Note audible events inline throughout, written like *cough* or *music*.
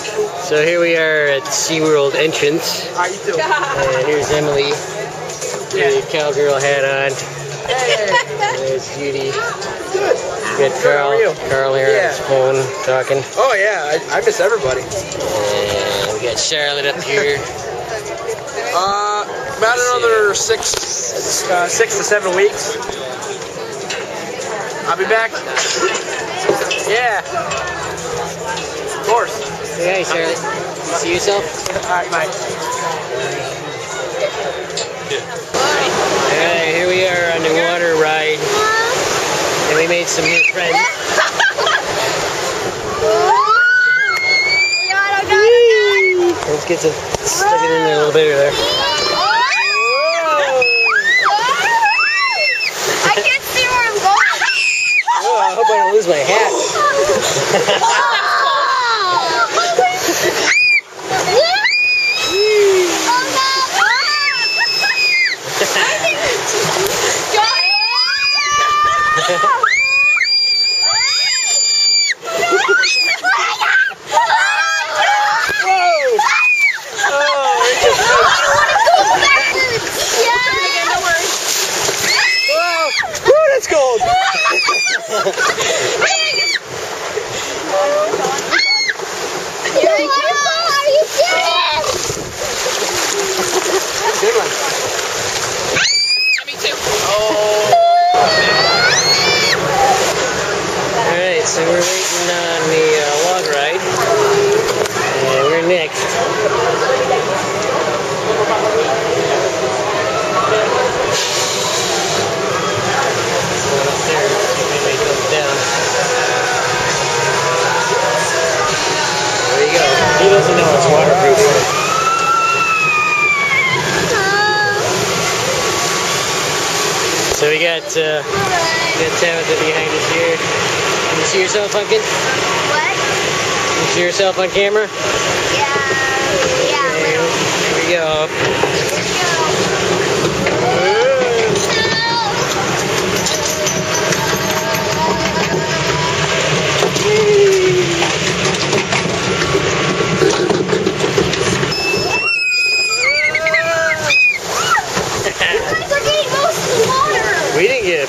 So here we are at SeaWorld entrance. How you doing? And here's Emily. With a cowgirl hat on. Hey. There's Judy. Good. Got Karl. How are you? Karl here Yeah. on his phone talking. Oh yeah, I, I miss everybody. And we got Charlotte up here. *laughs* Uh, about another six, uh, six to seven weeks. I'll be back. Yeah. Of course. Charlotte. You see yourself? All right, bye. Alright, here we are on the water ride. And we made some new friends. Let's get some, stick it in there a little bit there. I can't see where I'm going. Oh, I hope I don't lose my hat. *laughs* えっ? Got uh, got Tabitha behind us here. Can you see yourself, Pumpkin? Can you see yourself on camera? Yeah. Here we go.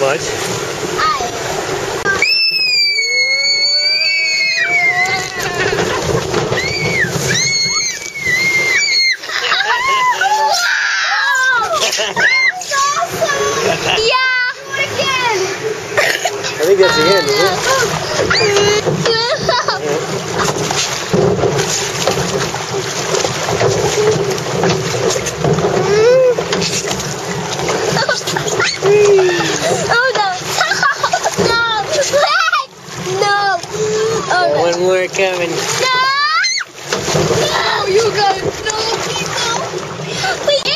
We didn't much. I think that's the end, isn't it? Oh no! No! No! Oh no! One more coming. No! No! You guys, no, people! We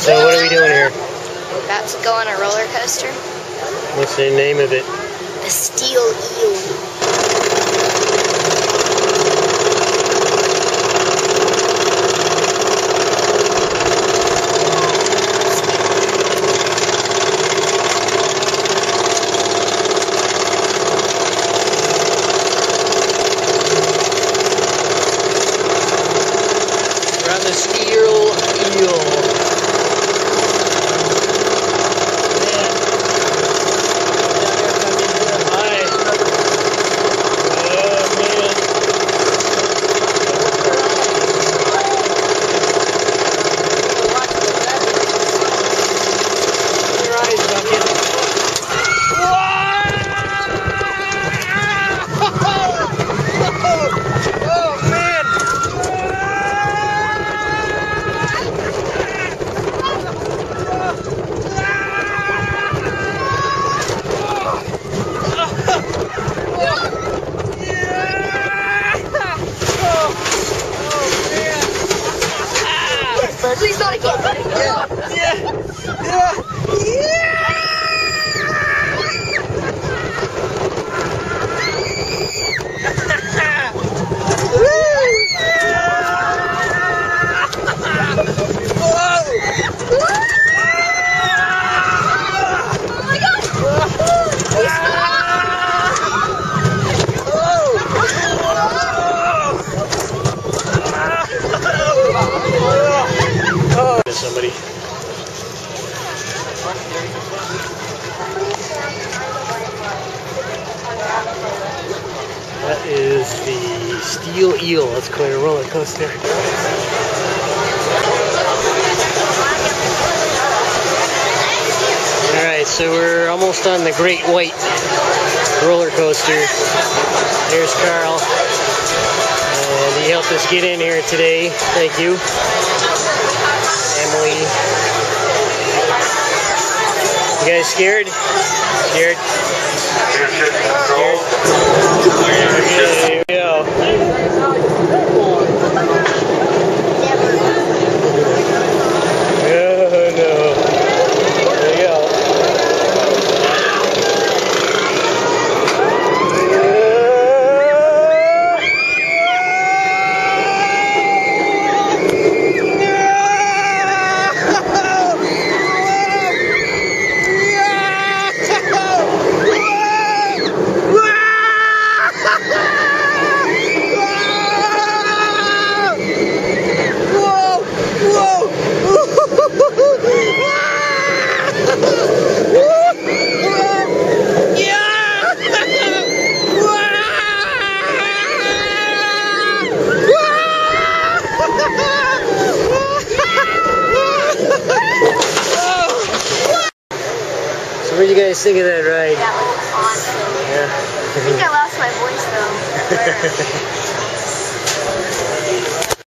So what are we doing here? About to go on a roller coaster. What's the name of it? The Steel Eel. We're on the somebody. That is the Steel Eel. That's quite a roller coaster. Alright, so we're almost on the Great White roller coaster. There's Karl. And he helped us get in here today. Thank you. Emily. You guys scared? Scared? Scared? So what do guys think of that ride? That was awesome. I think I lost my voice though. *laughs*